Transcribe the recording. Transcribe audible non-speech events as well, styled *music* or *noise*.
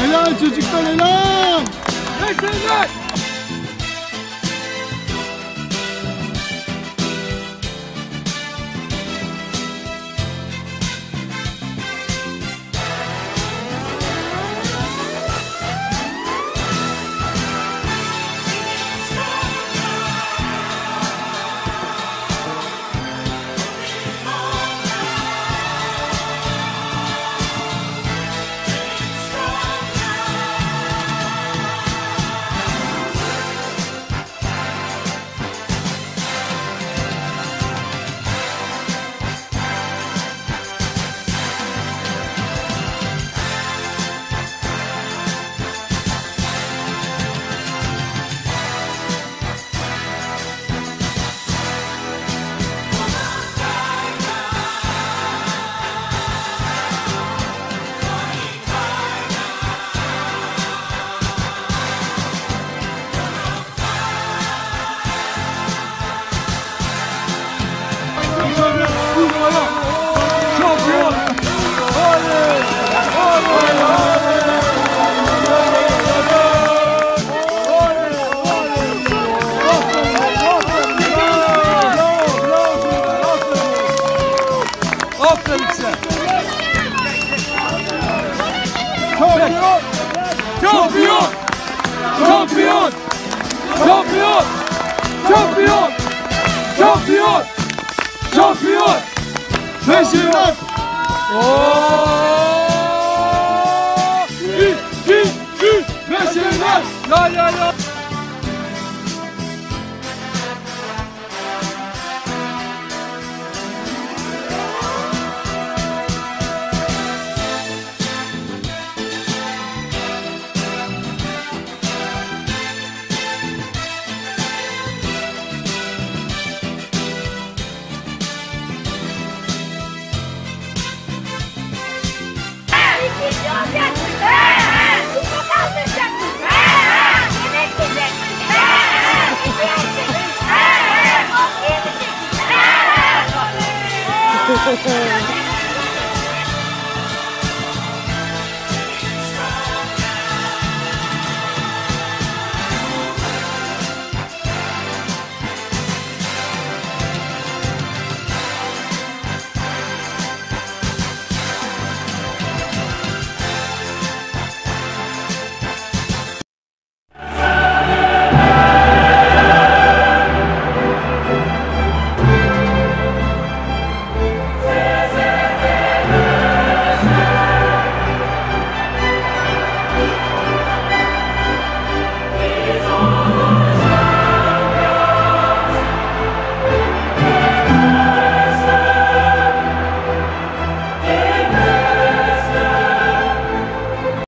Helal çocuklar helal. Teşekkürler. Şampiyon. Şampiyon! Şampiyon! Şampiyon! Şampiyon! Şampiyon! Şampiyon! Beşiktaş. Oo! Oh. 谢 *laughs* 谢